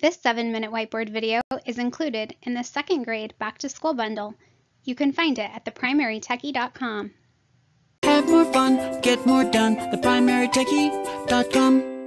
This 7-minute whiteboard video is included in the second grade Back to School bundle. You can find it at theprimarytechie.com. Have more fun, get more done. Theprimarytechie.com.